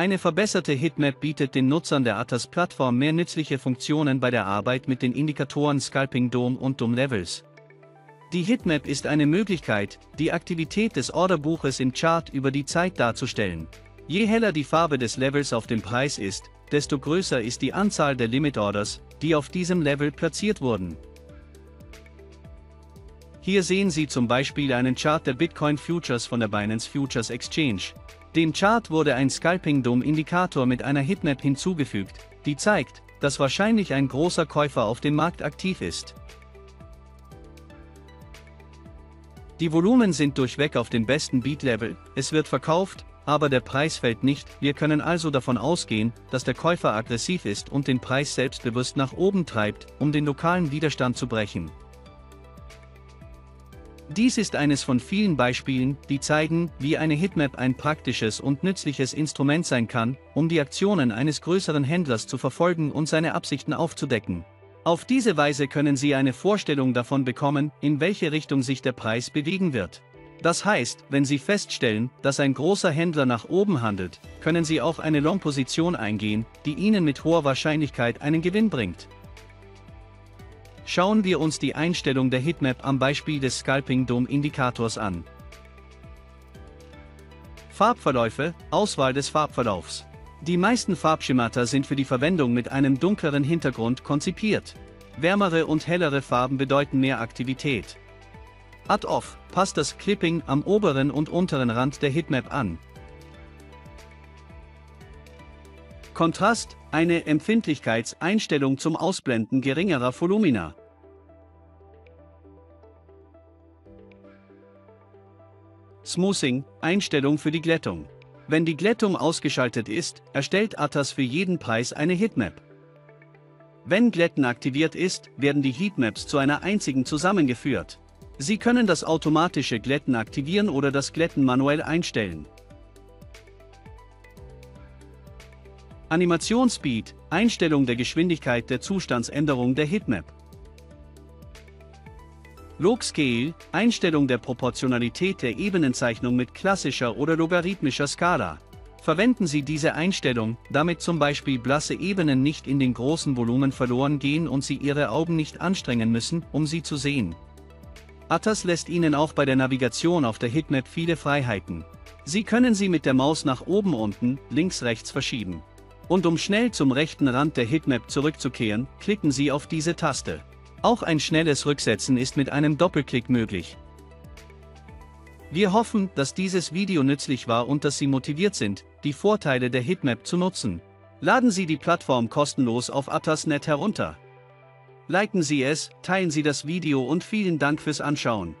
Eine verbesserte Hitmap bietet den Nutzern der Atas-Plattform mehr nützliche Funktionen bei der Arbeit mit den Indikatoren Scalping DOM und DOM Levels. Die Hitmap ist eine Möglichkeit, die Aktivität des Orderbuches im Chart über die Zeit darzustellen. Je heller die Farbe des Levels auf dem Preis ist, desto größer ist die Anzahl der Limit Orders, die auf diesem Level platziert wurden. Hier sehen Sie zum Beispiel einen Chart der Bitcoin Futures von der Binance Futures Exchange. Dem Chart wurde ein Scalping-Dom-Indikator mit einer Hitmap hinzugefügt, die zeigt, dass wahrscheinlich ein großer Käufer auf dem Markt aktiv ist. Die Volumen sind durchweg auf dem besten Beat-Level, es wird verkauft, aber der Preis fällt nicht, wir können also davon ausgehen, dass der Käufer aggressiv ist und den Preis selbstbewusst nach oben treibt, um den lokalen Widerstand zu brechen. Dies ist eines von vielen Beispielen, die zeigen, wie eine Hitmap ein praktisches und nützliches Instrument sein kann, um die Aktionen eines größeren Händlers zu verfolgen und seine Absichten aufzudecken. Auf diese Weise können Sie eine Vorstellung davon bekommen, in welche Richtung sich der Preis bewegen wird. Das heißt, wenn Sie feststellen, dass ein großer Händler nach oben handelt, können Sie auch eine Long-Position eingehen, die Ihnen mit hoher Wahrscheinlichkeit einen Gewinn bringt. Schauen wir uns die Einstellung der Hitmap am Beispiel des Scalping Dome Indikators an. Farbverläufe, Auswahl des Farbverlaufs. Die meisten Farbschemata sind für die Verwendung mit einem dunkleren Hintergrund konzipiert. Wärmere und hellere Farben bedeuten mehr Aktivität. Add-off passt das Clipping am oberen und unteren Rand der Hitmap an. Kontrast, eine Empfindlichkeitseinstellung zum Ausblenden geringerer Volumina. Smoothing, Einstellung für die Glättung. Wenn die Glättung ausgeschaltet ist, erstellt Atas für jeden Preis eine Heatmap. Wenn Glätten aktiviert ist, werden die Heatmaps zu einer einzigen zusammengeführt. Sie können das automatische Glätten aktivieren oder das Glätten manuell einstellen. Animationsspeed, Einstellung der Geschwindigkeit der Zustandsänderung der Hitmap. Log Scale, Einstellung der Proportionalität der Ebenenzeichnung mit klassischer oder logarithmischer Skala. Verwenden Sie diese Einstellung, damit zum Beispiel blasse Ebenen nicht in den großen Volumen verloren gehen und Sie Ihre Augen nicht anstrengen müssen, um sie zu sehen. Atas lässt Ihnen auch bei der Navigation auf der Hitmap viele Freiheiten. Sie können sie mit der Maus nach oben unten, links rechts verschieben. Und um schnell zum rechten Rand der Hitmap zurückzukehren, klicken Sie auf diese Taste. Auch ein schnelles Rücksetzen ist mit einem Doppelklick möglich. Wir hoffen, dass dieses Video nützlich war und dass Sie motiviert sind, die Vorteile der Hitmap zu nutzen. Laden Sie die Plattform kostenlos auf Atas.net herunter. Liken Sie es, teilen Sie das Video und vielen Dank fürs Anschauen.